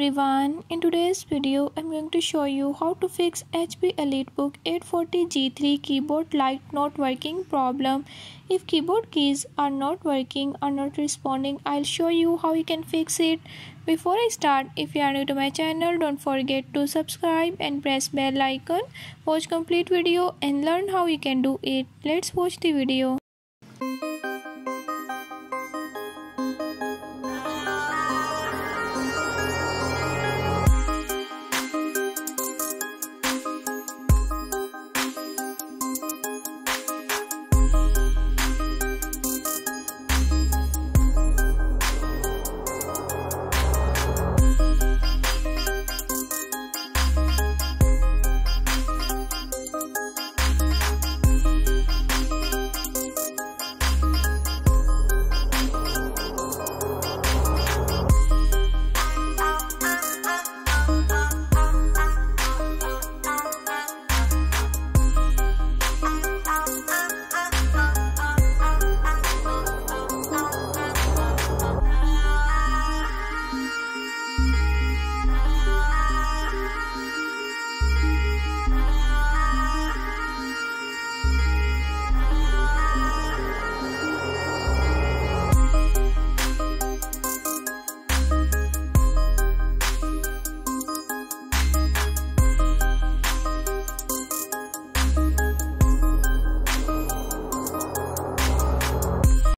everyone, in today's video I'm going to show you how to fix HP EliteBook 840 G3 keyboard light not working problem. If keyboard keys are not working or not responding, I'll show you how you can fix it. Before I start, if you are new to my channel, don't forget to subscribe and press bell icon. Watch complete video and learn how you can do it. Let's watch the video.